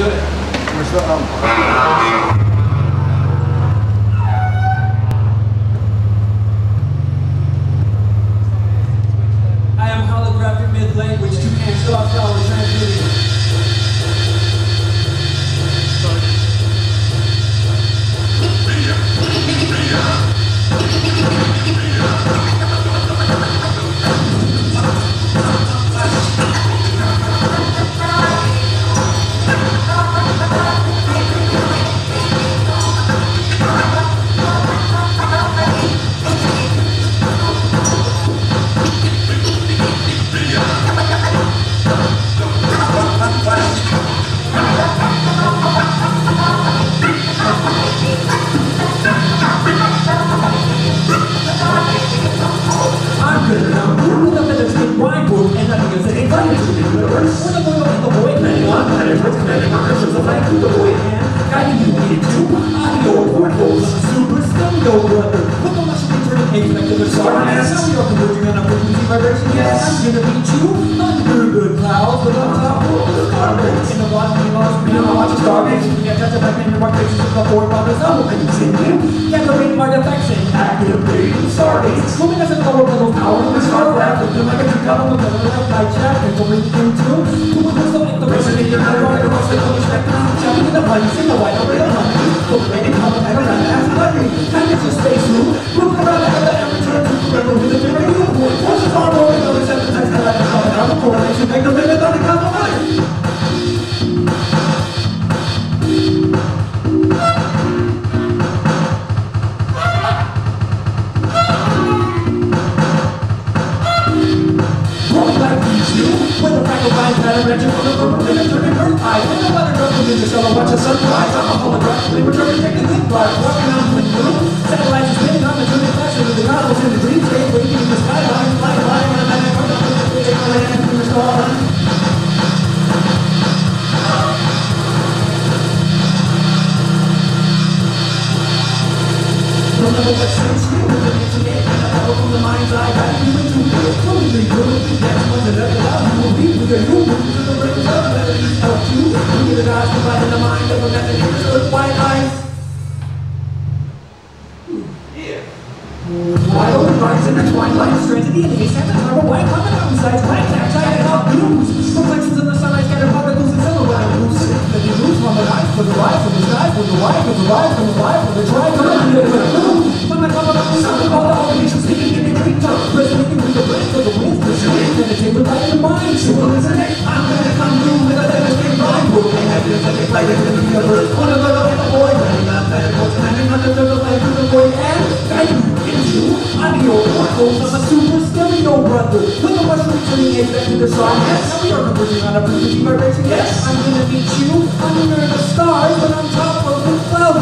do it. Where's? Else that ain't funny to the universe. When the boy opened the boy, planning on planning with commanding markers of light through the boy hand. Guiding you needed to audio portals. Super stereo brother. Put the mushroom turning expect to the star. Now we are converging on a frequency vibration. Yes, I'm gonna beat you under good clouds, but on top of the starbase. In the bottom, you lost me. I'm watching starbase. You can't touch it back in your white faces with the four fathers. I will continue. Captivating artifacts and activating And going into to to. I like to. Make the limit on the cosmos Red you. sunrise I'm a Take Walking the moon Satellites spinning on the the in the dream state Waiting in the Flying the land the stars rhythm of the in the white strands and common mountainsides Black cats, giant out blues Reflections of the sunlight Scattered portals of a super stereo brother with a mushroom it back to the song. Yes, we are converging on a frequency vibration. Yes, I'm gonna meet you under the stars, but I'm on top of the clouds.